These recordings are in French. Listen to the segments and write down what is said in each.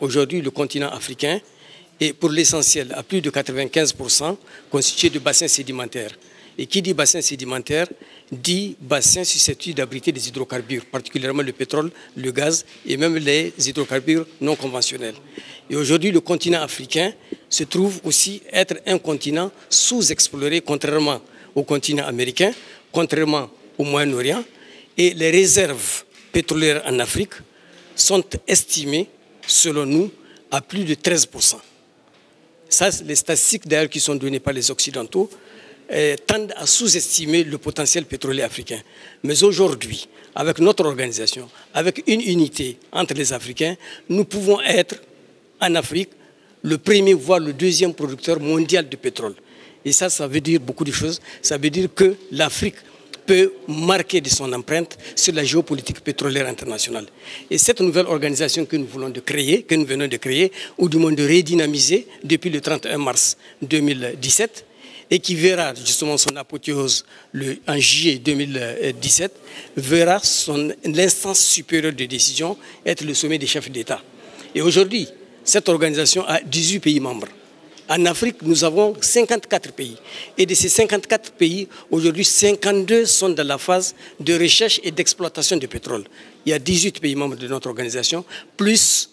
aujourd'hui, le continent africain est pour l'essentiel à plus de 95% constitué de bassins sédimentaires. Et qui dit bassin sédimentaire dit bassin susceptible d'abriter des hydrocarbures, particulièrement le pétrole, le gaz et même les hydrocarbures non conventionnels. Et aujourd'hui, le continent africain se trouve aussi être un continent sous-exploré, contrairement au continent américain, contrairement au Moyen-Orient. Et les réserves pétrolières en Afrique sont estimées, selon nous, à plus de 13%. Ça, les statistiques d'ailleurs qui sont données par les Occidentaux euh, tendent à sous-estimer le potentiel pétrolier africain. Mais aujourd'hui, avec notre organisation, avec une unité entre les Africains, nous pouvons être en Afrique le premier, voire le deuxième producteur mondial de pétrole. Et ça, ça veut dire beaucoup de choses. Ça veut dire que l'Afrique peut marquer de son empreinte sur la géopolitique pétrolière internationale. Et cette nouvelle organisation que nous voulons de créer, que nous venons de créer, ou du moins de redynamiser depuis le 31 mars 2017, et qui verra justement son apothéose en juillet 2017, verra l'instance supérieure de décision être le sommet des chefs d'État. Et aujourd'hui, cette organisation a 18 pays membres. En Afrique, nous avons 54 pays. Et de ces 54 pays, aujourd'hui, 52 sont dans la phase de recherche et d'exploitation de pétrole. Il y a 18 pays membres de notre organisation, plus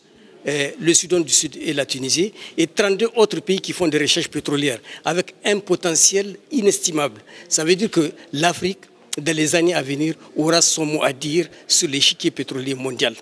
euh, le Soudan du Sud et la Tunisie, et 32 autres pays qui font des recherches pétrolières, avec un potentiel inestimable. Ça veut dire que l'Afrique, dans les années à venir, aura son mot à dire sur l'échiquier pétrolier mondial.